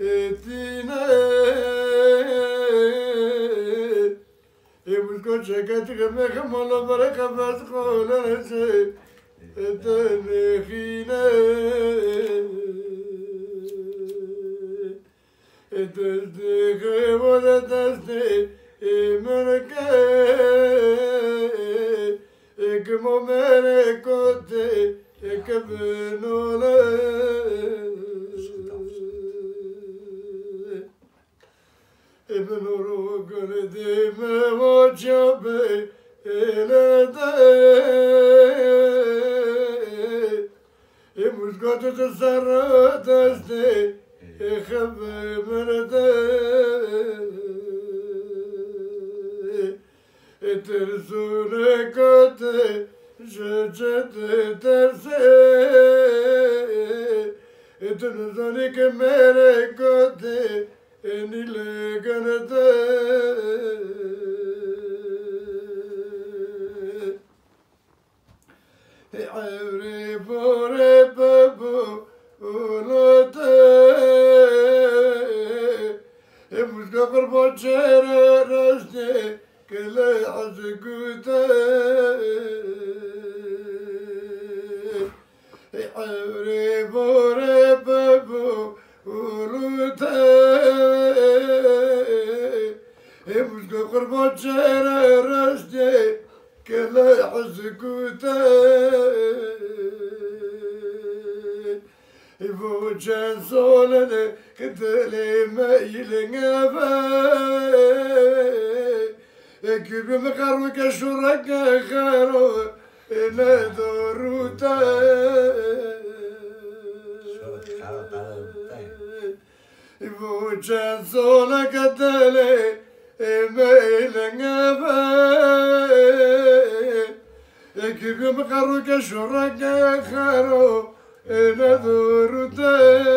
Ari şaka kafa, koş kafası tamam. eteste wala taste e merke e küpe korçe kone e menu köşe Kuşkuru Rugun dime vacabe elede Emus gotu de sarı deste Ekbe merde Etersune kote Jecete terse Eternizani ke mere kote Enile ganete Evre bore babu Ulate Emuska kurbo غربة جيرة رجدي كلا حزكوتا يفو جان صولنا كتلي مايل نافا كيف مخارو كشورك خارو أنا دوروتا يفو جان صولنا كتلي مايل نافا Engate, engate, engate, engate, engate, engate, engate, engate, engate,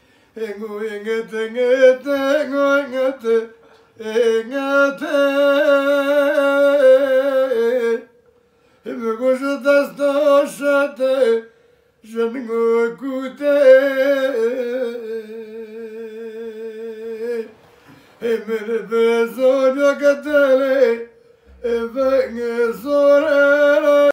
engate, engate, engate, engate, engate, engate, engate, engate, mugute Emir bezona katale Efenge zorere